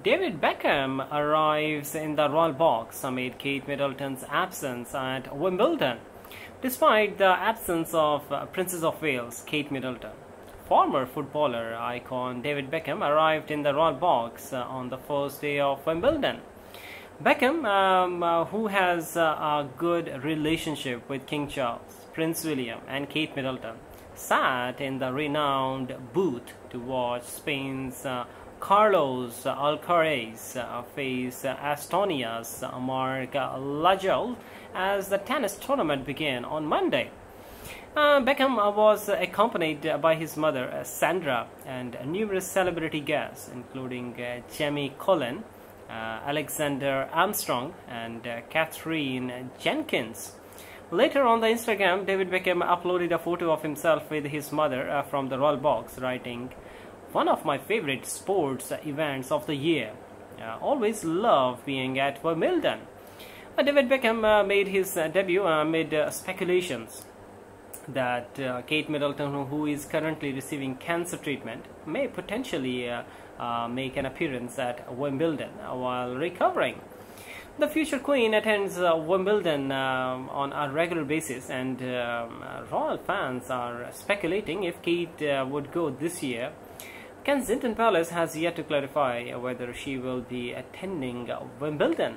David Beckham arrives in the Royal Box amid Kate Middleton's absence at Wimbledon. Despite the absence of Princess of Wales, Kate Middleton, former footballer icon David Beckham arrived in the Royal Box uh, on the first day of Wimbledon. Beckham, um, uh, who has uh, a good relationship with King Charles, Prince William, and Kate Middleton, sat in the renowned booth to watch Spain's uh, Carlos Alcaraz uh, face Estonia's Mark Lajal as the tennis tournament began on Monday. Uh, Beckham was accompanied by his mother Sandra and numerous celebrity guests including uh, Jamie Cullen, uh, Alexander Armstrong and uh, Katherine Jenkins. Later on the Instagram, David Beckham uploaded a photo of himself with his mother uh, from the Royal Box writing, one of my favorite sports events of the year. Uh, always love being at Wimbledon. Uh, David Beckham uh, made his uh, debut amid speculations that Kate Middleton, who is currently receiving cancer treatment, may potentially make an appearance at Wimbledon while recovering. The future queen attends Wimbledon um, on a regular basis, and um, royal fans are speculating if Kate would go this year. Kensington Palace has yet to clarify whether she will be attending Wimbledon.